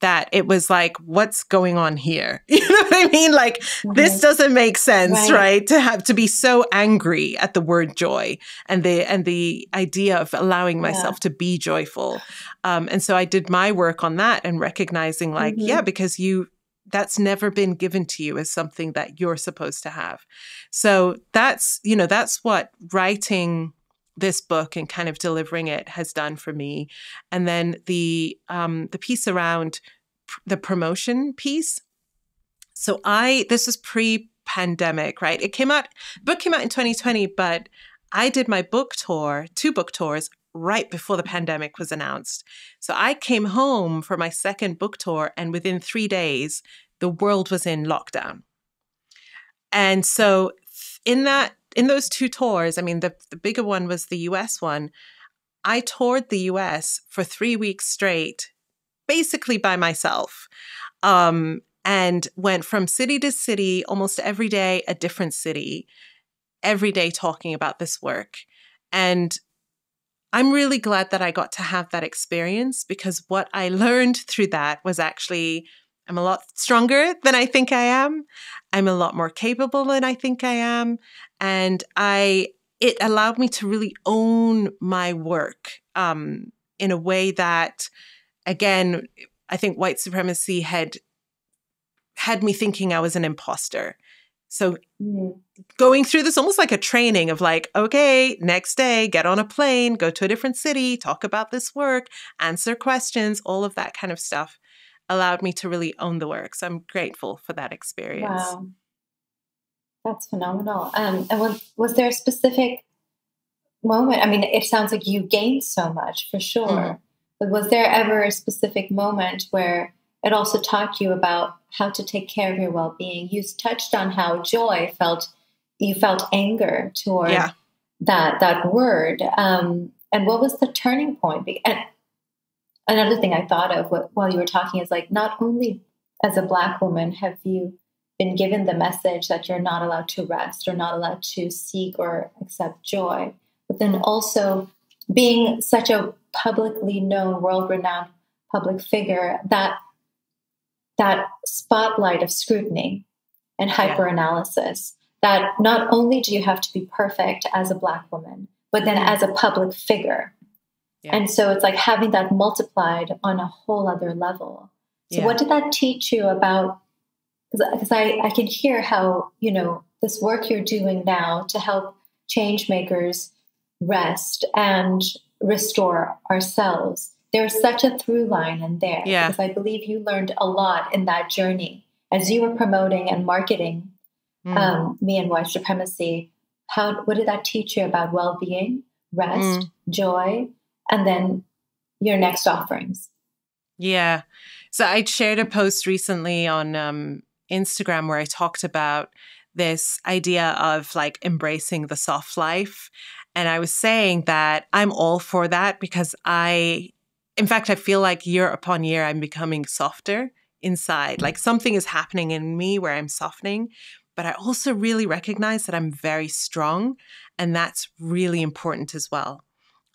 that it was like, what's going on here? You know what I mean? Like, mm-hmm. this doesn't make sense, right. right. To have to be so angry at the word joy and the and the idea of allowing myself yeah. to be joyful. Um, and so I did my work on that and recognizing, like, mm-hmm. yeah, because you that's never been given to you as something that you're supposed to have. So that's, you know, that's what writing this book and kind of delivering it has done for me. And then the um, the piece around pr- the promotion piece. So I this was pre pandemic, right? It came out book came out in 2020, but I did my book tour, two book tours right before the pandemic was announced. So I came home for my second book tour and within 3 days the world was in lockdown. And so in that in those two tours, I mean, the, the bigger one was the US one. I toured the US for three weeks straight, basically by myself, um, and went from city to city, almost every day, a different city, every day talking about this work. And I'm really glad that I got to have that experience because what I learned through that was actually I'm a lot stronger than I think I am. I'm a lot more capable than I think I am. And I it allowed me to really own my work um, in a way that, again, I think white supremacy had had me thinking I was an imposter. So mm. going through this almost like a training of like, okay, next day, get on a plane, go to a different city, talk about this work, answer questions, all of that kind of stuff allowed me to really own the work. So I'm grateful for that experience. Wow. That's phenomenal. Um, and was, was there a specific moment? I mean, it sounds like you gained so much for sure. Mm. But was there ever a specific moment where it also taught you about how to take care of your well-being? You touched on how joy felt. You felt anger toward yeah. that that word. Um, and what was the turning point? And another thing I thought of while you were talking is like not only as a black woman have you been given the message that you're not allowed to rest or not allowed to seek or accept joy, but then also being such a publicly known, world renowned public figure, that that spotlight of scrutiny and hyperanalysis that not only do you have to be perfect as a black woman, but then mm-hmm. as a public figure. Yeah. And so it's like having that multiplied on a whole other level. So, yeah. what did that teach you about? Because I, I can hear how, you know, this work you're doing now to help change makers rest and restore ourselves. There's such a through line in there. Yeah. Because I believe you learned a lot in that journey as you were promoting and marketing mm. um, me and white supremacy. How what did that teach you about well being, rest, mm. joy, and then your next offerings? Yeah. So I shared a post recently on um, Instagram where I talked about this idea of like embracing the soft life and I was saying that I'm all for that because I, in fact, I feel like year upon year, I'm becoming softer inside. Like something is happening in me where I'm softening. But I also really recognize that I'm very strong. And that's really important as well.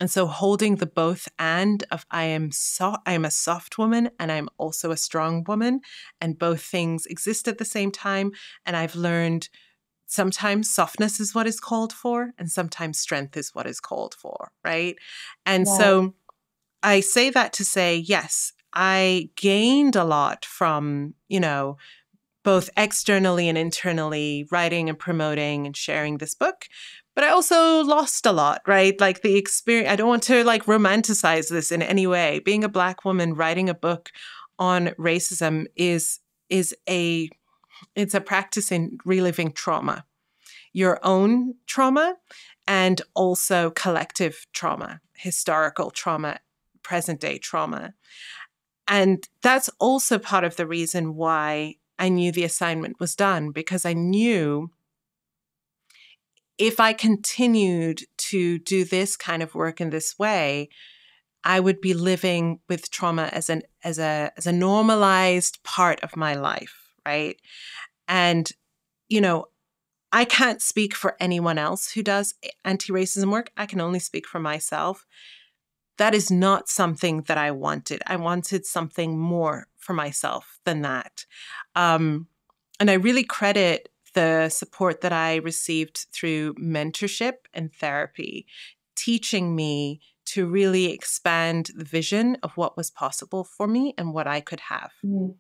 And so holding the both and of I am so I am a soft woman and I'm also a strong woman and both things exist at the same time and I've learned sometimes softness is what is called for and sometimes strength is what is called for right and yeah. so i say that to say yes i gained a lot from you know both externally and internally writing and promoting and sharing this book but i also lost a lot right? Like the experience i don't want to like romanticize this in any way. Being a black woman writing a book on racism is is a it's a practice in reliving trauma, your own trauma and also collective trauma, historical trauma, present day trauma. And that's also part of the reason why I knew the assignment was done because I knew if I continued to do this kind of work in this way, I would be living with trauma as an as a as a normalized part of my life right? And, you know, I can't speak for anyone else who does anti racism work. I can only speak for myself. That is not something that I wanted. I wanted something more for myself than that. Um, and I really credit the support that I received through mentorship and therapy, teaching me to really expand the vision of what was possible for me and what I could have. Mm.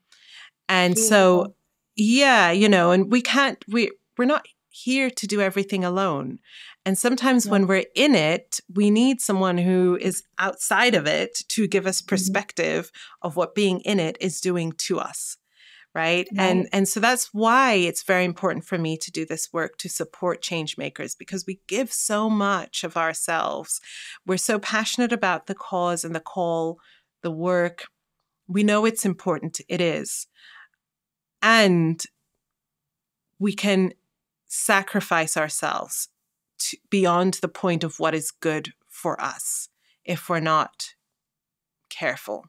And Beautiful. so, yeah, you know, and we can't, we, we're not here to do everything alone. And sometimes yeah. when we're in it, we need someone who is outside of it to give us mm-hmm. perspective mm-hmm. of what being in it is doing to us. Right? right? And and so that's why it's very important for me to do this work to support change makers because we give so much of ourselves. We're so passionate about the cause and the call, the work. We know it's important. It is. And we can sacrifice ourselves to, beyond the point of what is good for us if we're not careful.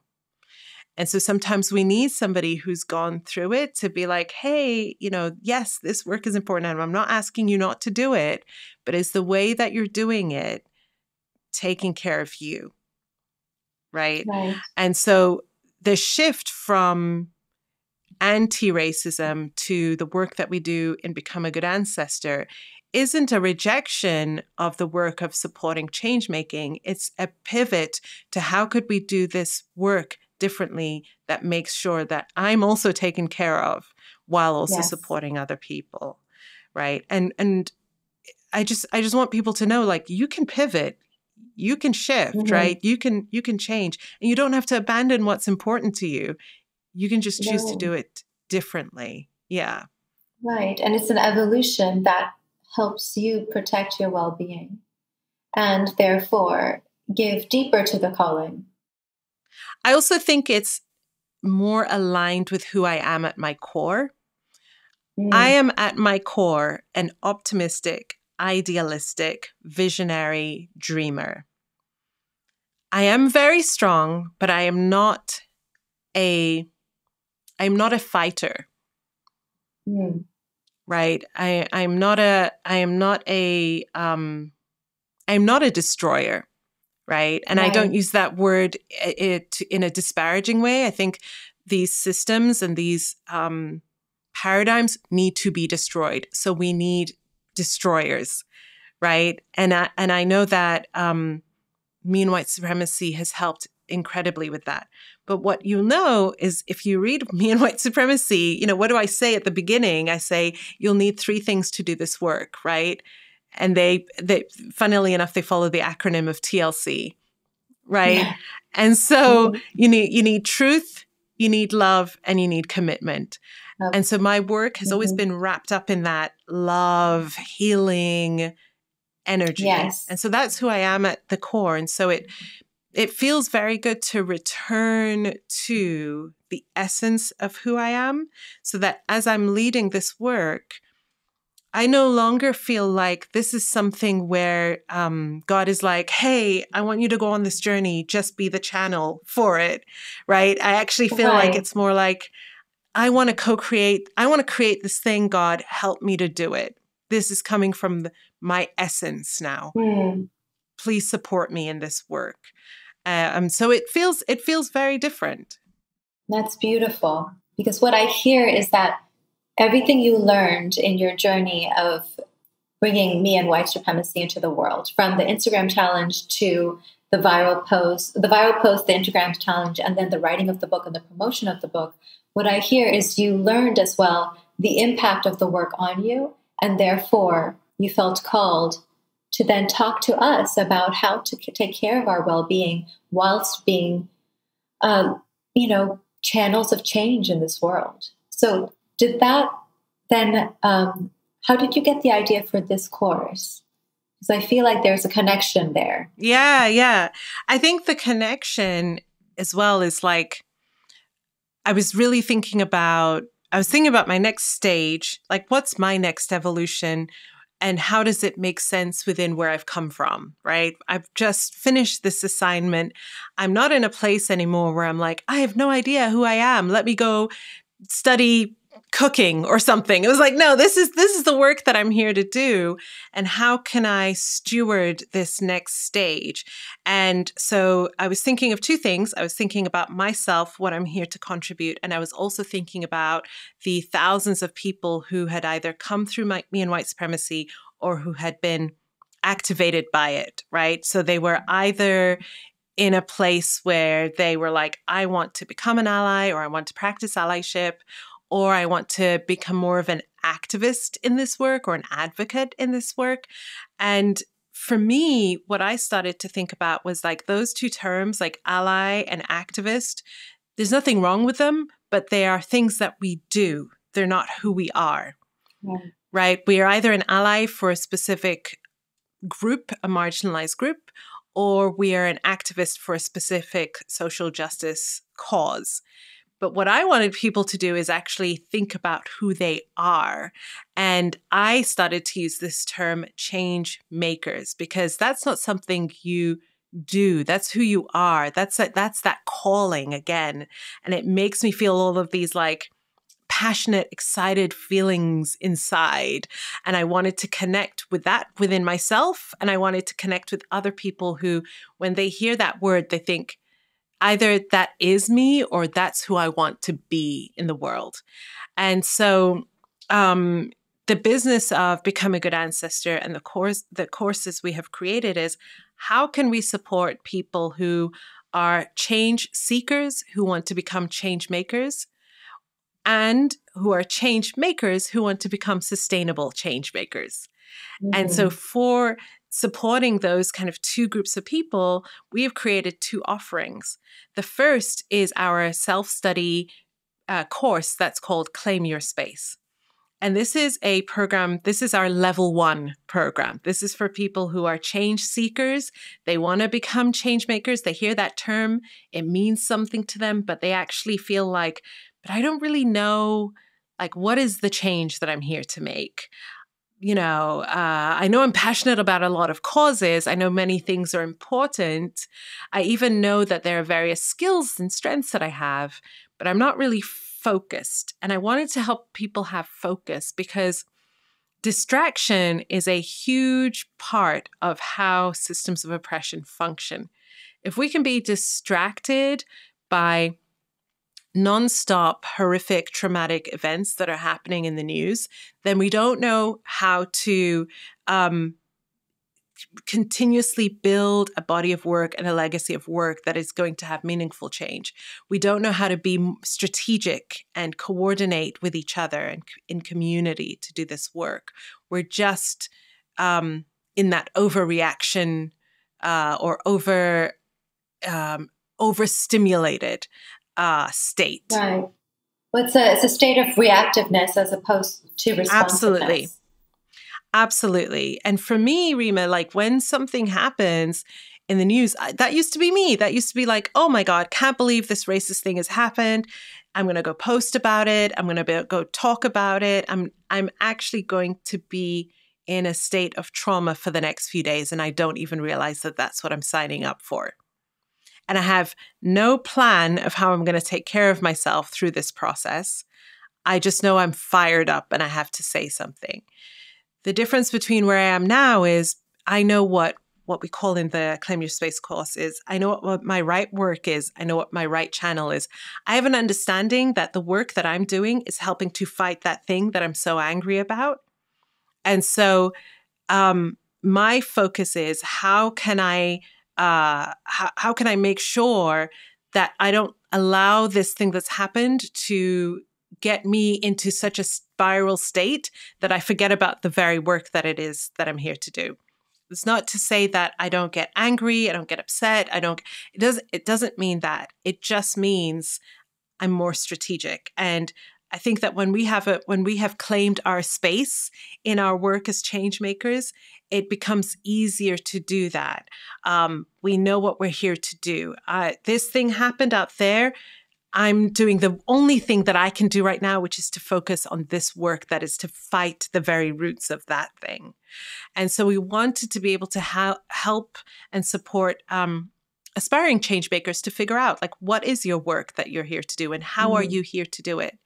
And so sometimes we need somebody who's gone through it to be like, hey, you know, yes, this work is important. And I'm not asking you not to do it, but is the way that you're doing it taking care of you? Right. right. And so the shift from anti racism to the work that we do in Become a Good Ancestor isn't a rejection of the work of supporting change making. It's a pivot to how could we do this work differently that makes sure that I'm also taken care of while also yes. supporting other people. Right. And and I just I just want people to know like you can pivot you can shift mm-hmm. right you can you can change and you don't have to abandon what's important to you you can just choose no. to do it differently. Yeah. Right. And it's an evolution that helps you protect your well being and therefore give deeper to the calling. I also think it's more aligned with who I am at my core. Mm. I am at my core an optimistic, idealistic, visionary dreamer. I am very strong, but I am not a I'm not a fighter. Mm. Right? I I'm not a I am not a um I'm not a destroyer right? And right. I don't use that word it, in a disparaging way. I think these systems and these um, paradigms need to be destroyed. So we need destroyers, right? And I, and I know that um, me and white supremacy has helped incredibly with that. But what you'll know is if you read Me and White Supremacy, you know, what do I say at the beginning? I say you'll need three things to do this work, right? And they they funnily enough they follow the acronym of TLC, right? Yeah. And so mm-hmm. you need you need truth, you need love, and you need commitment. And so my work has mm-hmm. always been wrapped up in that love, healing energy. Yes. And so that's who I am at the core. And so it it feels very good to return to the essence of who I am so that as I'm leading this work, I no longer feel like this is something where um, God is like, hey, I want you to go on this journey, just be the channel for it, right? I actually feel right. like it's more like, I want to co create, I want to create this thing, God, help me to do it. This is coming from the, my essence now. Mm. Please support me in this work. Um, so it feels it feels very different. That's beautiful because what I hear is that everything you learned in your journey of bringing me and white supremacy into the world, from the Instagram challenge to the viral post, the viral post, the Instagram challenge, and then the writing of the book and the promotion of the book. What I hear is you learned as well the impact of the work on you, and therefore you felt called to then talk to us about how to take care of our well-being whilst being, um, you know, channels of change in this world. So did that then um, how did you get the idea for this course because i feel like there's a connection there yeah yeah i think the connection as well is like i was really thinking about i was thinking about my next stage like what's my next evolution and how does it make sense within where I've come from, right? I've just finished this assignment. I'm not in a place anymore where I'm like, I have no idea who I am. Let me go study cooking or something. It was like, no, this is this is the work that I'm here to do and how can I steward this next stage? And so I was thinking of two things. I was thinking about myself, what I'm here to contribute, and I was also thinking about the thousands of people who had either come through my, me and white supremacy or who had been activated by it, right? So they were either in a place where they were like, I want to become an ally or I want to practice allyship or I want to become more of an activist in this work or an advocate in this work. And for me, what I started to think about was like those two terms, like ally and activist, there's nothing wrong with them, but they are things that we do. They're not who we are. Yeah. Right? We are either an ally for a specific group, a marginalized group, or we are an activist for a specific social justice cause. But what I wanted people to do is actually think about who they are. And I started to use this term change makers because that's not something you do. That's who you are. That's a, that's that calling again. And it makes me feel all of these like passionate, excited feelings inside. And I wanted to connect with that within myself. And I wanted to connect with other people who, when they hear that word, they think, either that is me or that's who I want to be in the world. And so um, the business of become a good ancestor and the course the courses we have created is how can we support people who are change seekers who want to become change makers and who are change makers who want to become sustainable change makers. Mm-hmm. And so mm-hmm. for supporting those kind of two groups of people, we have created two offerings. The first is our self study uh, course that's called Claim Your Space. And this is a program, this is our level one program. This is for people who are change seekers. They want to become change makers. They hear that term, it means something to them, but they actually feel like, but I don't really know, like, what is the change that I'm here to make? You know, uh, I know I'm passionate about a lot of causes. I know many things are important. I even know that there are various skills and strengths that I have, but I'm not really focused. And I wanted to help people have focus because distraction is a huge part of how systems of oppression function. If we can be distracted by nonstop horrific traumatic events that are happening in the news, then we don't know how to um, continuously build a body of work and a legacy of work that is going to have meaningful change. We don't know how to be strategic and coordinate with each other and in community to do this work. We're just um, in that overreaction uh, or over um, overstimulated uh, state. Right. Well, it's a, it's a state of reactiveness as opposed to responsiveness. Absolutely. Absolutely. And for me, Reema, like when something happens in the news, that used to be me. That used to be like, oh my God, can't believe this racist thing has happened. I'm going to go post about it. I'm going to go talk about it. I'm I'm actually going to be in a state of trauma for the next few days and I don't even realize that that's what I'm signing up for and I have no plan of how I'm going to take care of myself through this process. I just know I'm fired up and I have to say something. The difference between where I am now is I know what what we call in the claim your space course is I know what, what my right work is. I know what my right channel is. I have an understanding that the work that I'm doing is helping to fight that thing that I'm so angry about. And so um, my focus is how can I uh, how, how can I make sure that I don't allow this thing that's happened to get me into such a spiral state that I forget about the very work that it is that I'm here to do. It's not to say that I don't get angry, I don't get upset, I don't it doesn't it doesn't mean that. It just means I'm more strategic and I think that when we have a when we have claimed our space in our work as change makers, it becomes easier to do that. Um, we know what we're here to do. Uh, this thing happened out there. I'm doing the only thing that I can do right now, which is to focus on this work that is to fight the very roots of that thing. And so we wanted to be able to ha- help and support um, aspiring change makers to figure out like what is your work that you're here to do and how mm-hmm. are you here to do it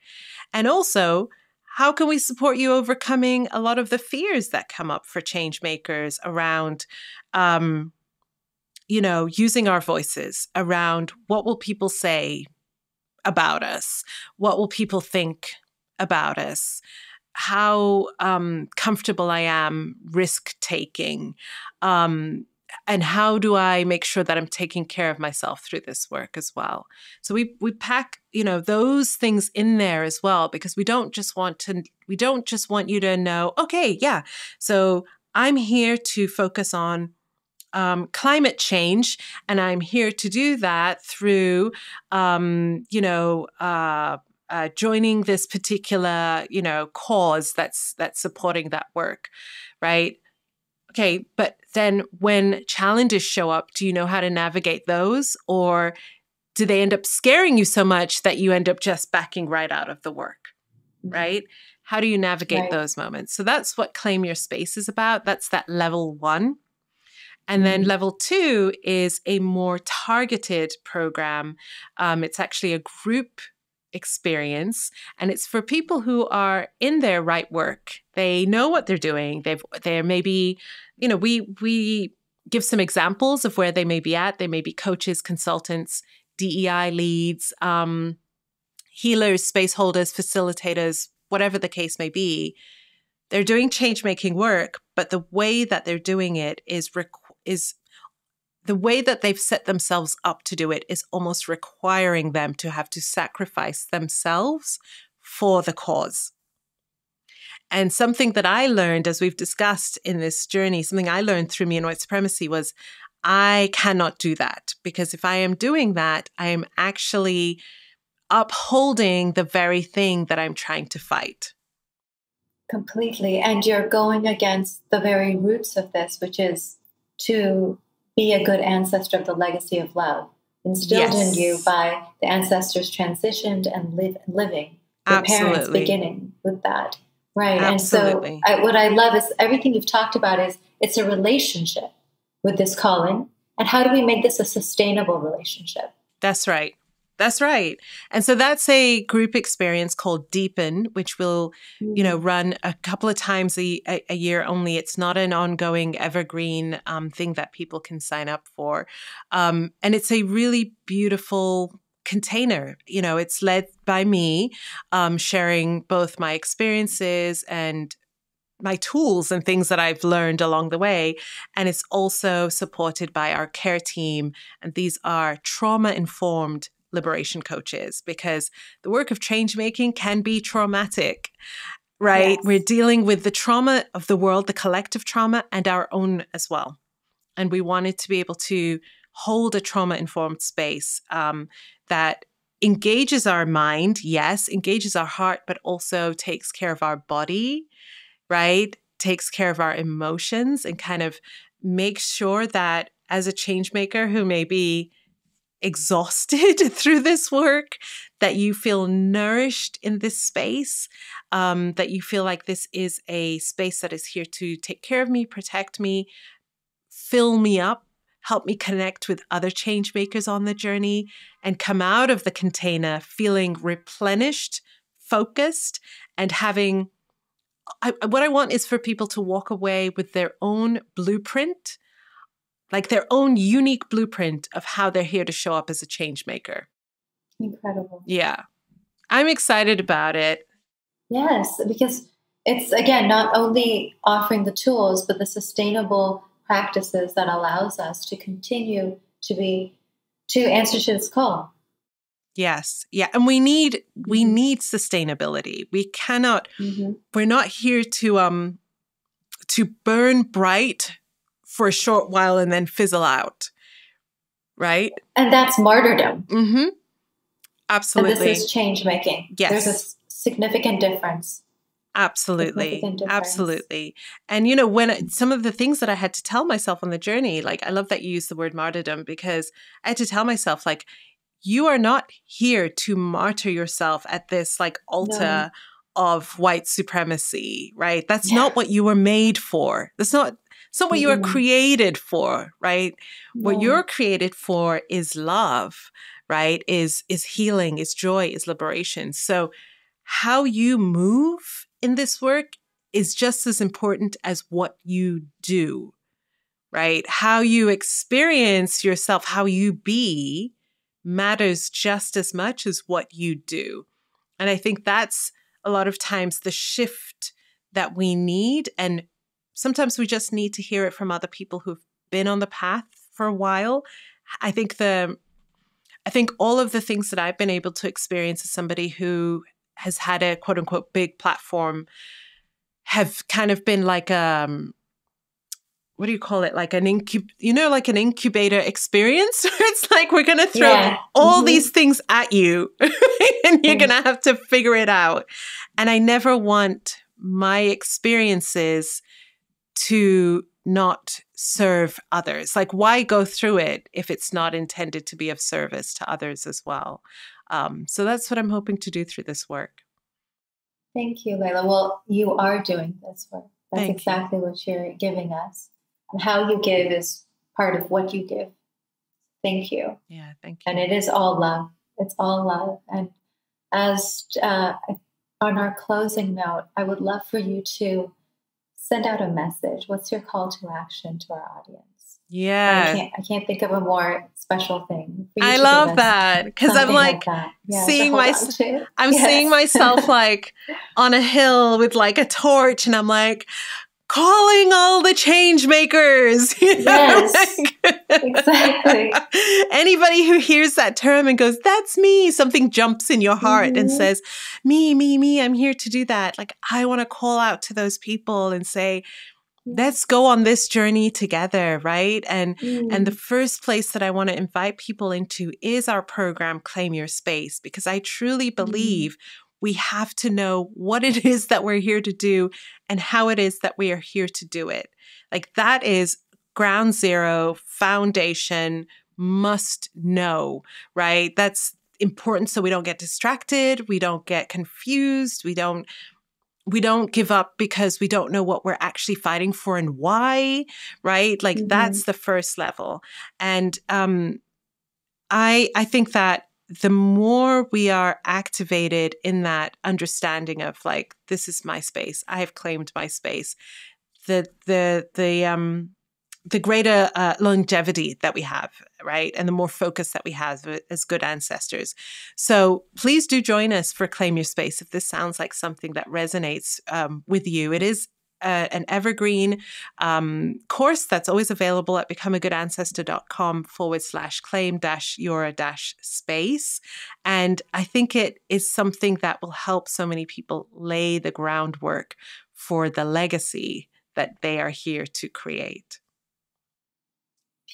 and also, how can we support you overcoming a lot of the fears that come up for change makers around, um, you know, using our voices around what will people say about us? What will people think about us? How um, comfortable I am risk taking, um, and how do I make sure that I'm taking care of myself through this work as well? So we we pack, you know, those things in there as well because we don't just want to we don't just want you to know, okay, yeah. So I'm here to focus on um, climate change, and I'm here to do that through, um, you know, uh, uh, joining this particular, you know, cause that's that's supporting that work, right? Okay, but then when challenges show up, do you know how to navigate those? Or do they end up scaring you so much that you end up just backing right out of the work? Mm-hmm. Right? How do you navigate right. those moments? So that's what Claim Your Space is about. That's that level one. And then mm-hmm. level two is a more targeted program. Um, it's actually a group experience and it's for people who are in their right work. They know what they're doing. They've they're maybe you know we we give some examples of where they may be at. They may be coaches consultants dei leads um, healers space holders facilitators whatever the case may be. They're doing change making work but the way that they're doing it is is the way that they've set themselves up to do it is almost requiring them to have to sacrifice themselves for the cause. And something that I learned, as we've discussed in this journey, something I learned through me and white supremacy was I cannot do that because if I am doing that, I am actually upholding the very thing that I'm trying to fight. Completely. And you're going against the very roots of this, which is to be a good ancestor of the legacy of love instilled yes. in you by the ancestors transitioned and live, living. Your Absolutely. parents beginning with that. Right. Absolutely. And so I, what I love is everything you've talked about is it's a relationship with this calling. And how do we make this a sustainable relationship? That's right. That's right. And so that's a group experience called Deepen, which will, you know, mm. run a couple of times a, a year only. It's not an ongoing evergreen um, thing that people can sign up for. Um, and it's a really beautiful container. You know, it's led by me, um, sharing both my experiences and my tools and things that I've learned along the way. And it's also supported by our care team. And these are trauma informed liberation coaches because the work of change making can be traumatic, right? Yes. We're dealing with the trauma of the world, the collective trauma, and our own as well. And we wanted to be able to hold a trauma informed space um, that engages our mind, yes, engages our heart, but also takes care of our body, right? Takes care of our emotions and kind of makes sure that as a change maker who may be exhausted through this work, that you feel nourished in this space, um, that you feel like this is a space that is here to take care of me, protect me, fill me up, help me connect with other change makers on the journey, and come out of the container feeling replenished, focused, and having. I, what I want is for people to walk away with their own blueprint like their own unique blueprint of how they're here to show up as a change maker. Incredible. Yeah. I'm excited about it. Yes, because it's again not only offering the tools but the sustainable practices that allows us to continue to be to answer to this call. Yes. Yeah, and we need we mm-hmm. need sustainability. We cannot mm-hmm. we're not here to um to burn bright for a short while and then fizzle out. Right? And that's martyrdom. Mm-hmm. Absolutely. And this is change making. Yes. There's a significant difference. Absolutely. Absolutely. And, you know, when some of the things that I had to tell myself on the journey, like, I love that you use the word martyrdom because I had to tell myself, like, you are not here to martyr yourself at this, like, altar. No. Of white supremacy, right? That's yeah. not what you were made for. That's not not what you are mm-hmm. created for, right? What you're created for is love, right? Is is healing, is joy, is liberation. So how you move in this work is just as important as what you do, right? How you experience yourself, how you be matters just as much as what you do. And I think that's a lot of times the shift that we need. And sometimes we just need to hear it from other people who've been on the path for a while. I think the I think all of the things that I've been able to experience as somebody who has had a quote unquote big platform have kind of been like um what do you call it like an incub you know like an incubator experience it's like we're going to throw yeah. all mm-hmm. these things at you and you're mm-hmm. going to have to figure it out and i never want my experiences to not serve others? Like, why go through it if it's not intended to be of service to others as well? Um, so that's what I'm hoping to do through this work. Thank you, Layla. Well, you are doing this work. That's Thank exactly you. what you're giving us. And how you give is part of what you give. Thank you. Yeah, thank you. And it is all love. It's all love. And as uh, on our closing note, I would love for you to send out a message. What's your call to action to our audience? Yeah. I can't, I can't think of a more special thing. I love that because I'm like, like yeah, seeing myself. I'm yes. seeing myself like on a hill with like a torch, and I'm like, calling all the change makers. You know? Yes, exactly. Anybody who hears that term and goes, that's me, something jumps in your heart mm-hmm. and says, me, me, me, I'm here to do that. Like, I want to call out to those people and say, let's go on this journey together right and mm. and the mm. first place that i want to invite people into is our program claim your space because i truly mm. believe mm we have to know what it is that we're here to do and how it is that we are here to do it. Like that is ground zero, foundation, must know, right? That's important so we don't get distracted, we don't get confused, we don't we don't give up because we don't know what we're actually fighting for and why, right? Like mm-hmm. that's the first level. And um I I think that the more we are activated in that understanding of like this is my space, I have claimed my space. The the the um the greater uh, longevity that we have, right? And the more focus that we have as good ancestors. So please do join us for Claim Your Space if this sounds like something that resonates um, with you. It is uh, an evergreen um, course that's always available at becomeagoodancestor.com forward slash claim dash your dash space. And I think it is something that will help so many people lay the groundwork for the legacy that they are here to create.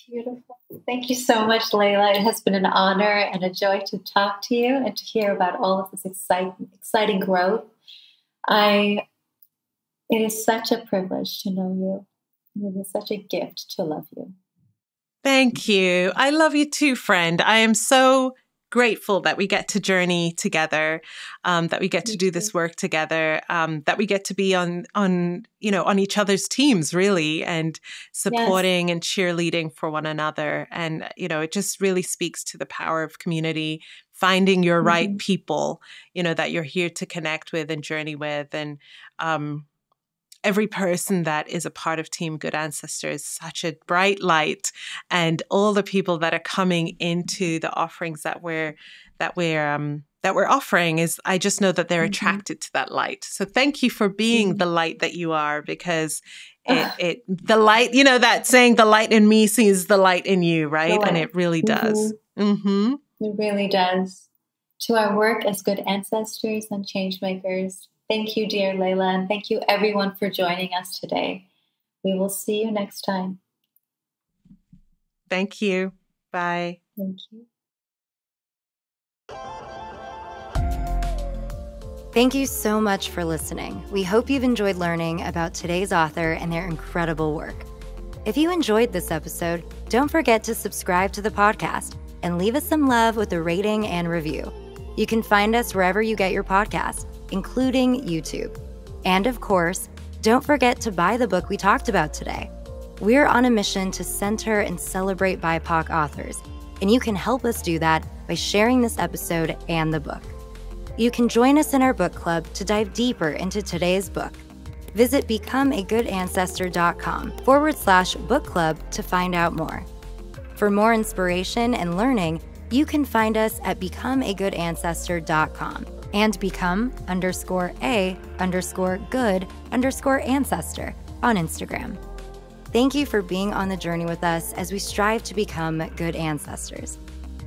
Beautiful. Thank you so much, Layla. It has been an honor and a joy to talk to you and to hear about all of this exciting, exciting growth. I, it is such a privilege to know you. It is such a gift to love you. Thank you. I love you too, friend. I am so grateful that we get to journey together, um, that we get to do this work together, um, that we get to be on on you know on each other's teams really, and supporting yes. and cheerleading for one another. And you know, it just really speaks to the power of community, finding your mm-hmm. right people, you know, that you're here to connect with and journey with, and um, every person that is a part of Team Good Ancestor is such a bright light, and all the people that are coming into the offerings that we're that we're um, that we're offering is I just know that they're mm-hmm. attracted to that light. So thank you for being mm-hmm. the light that you are because it, it the light you know that saying the light in me sees the light in you right and it really does. Mm-hmm. mm-hmm. It really does. To our work as good ancestors and change makers, Thank you, dear Layla, and thank you everyone for joining us today. We will see you next time. Thank you. Bye. Thank you. Thank you so much for listening. We hope you've enjoyed learning about today's author and their incredible work. If you enjoyed this episode, don't forget to subscribe to the podcast and leave us some love with a rating and review. You can find us wherever you get your podcast including YouTube. And of course, don't forget to buy the book we talked about today. We're on a mission to center and celebrate BIPOC authors, and you can help us do that by sharing this episode and the book. You can join us in our book club to dive deeper into today's book. Visit becomeagoodancestor.com forward slash book club to find out more. For more inspiration and learning, you can find us at becomeagoodancestor.com and become underscore a underscore good underscore ancestor on Instagram. Thank you for being on the journey with us as we strive to become good ancestors,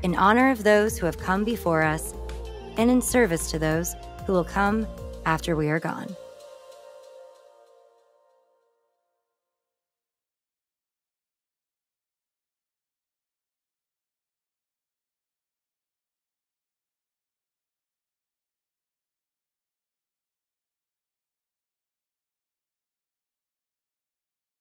in honor of those who have come before us and in service to those who will come after we are gone.